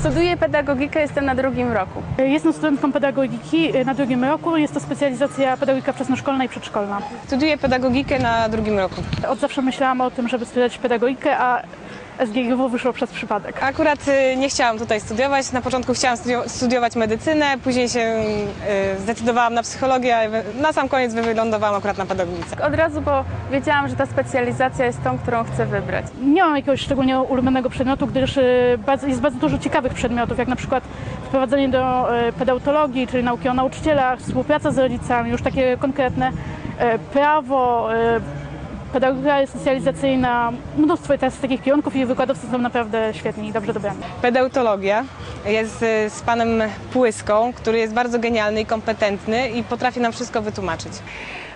Studiuję pedagogikę, jestem na drugim roku. Jestem studentką pedagogiki na drugim roku. Jest to specjalizacja pedagogika wczesnoszkolna i przedszkolna. Studiuję pedagogikę na drugim roku. Od zawsze myślałam o tym, żeby studiować pedagogikę, a SGGW wyszło przez przypadek. Akurat y, nie chciałam tutaj studiować. Na początku chciałam studio- studiować medycynę, później się y, zdecydowałam na psychologię, a na sam koniec wylądowałam akurat na pedagogice. Od razu, bo wiedziałam, że ta specjalizacja jest tą, którą chcę wybrać. Nie mam jakiegoś szczególnie ulubionego przedmiotu, gdyż y, jest bardzo dużo ciekawych przedmiotów, jak na przykład wprowadzenie do pedautologii, czyli nauki o nauczycielach, współpraca z rodzicami, już takie konkretne, prawo, pedagogika socjalizacyjna, mnóstwo teraz takich kierunków i wykładowcy są naprawdę świetni i dobrze dobrani. Pedautologia jest y, z panem Płyską, który jest bardzo genialny i kompetentny i potrafi nam wszystko wytłumaczyć.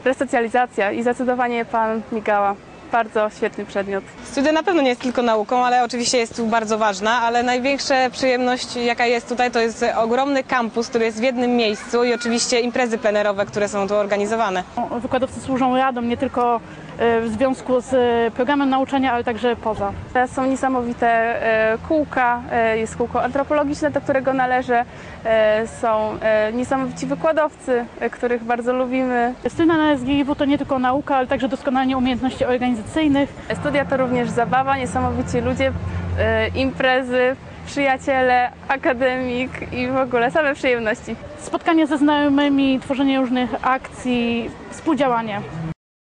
Resocjalizacja i zdecydowanie pan Migała. Bardzo świetny przedmiot. Studia na pewno nie jest tylko nauką, ale oczywiście jest tu bardzo ważna, ale największa przyjemność, jaka jest tutaj, to jest ogromny kampus, który jest w jednym miejscu i oczywiście imprezy plenerowe, które są tu organizowane. Wykładowcy służą radą nie tylko w związku z y, programem nauczania, ale także poza. Teraz są niesamowite e, kółka, e, jest kółko antropologiczne, do którego należę. E, Są e, niesamowici wykładowcy, e, których bardzo lubimy. Studia na SGIW to nie tylko nauka, ale także doskonalenie umiejętności organizacyjnych. Studia to również zabawa, niesamowici ludzie, e, imprezy, przyjaciele, akademik i w ogóle same przyjemności. Spotkanie ze znajomymi, tworzenie różnych akcji, współdziałanie.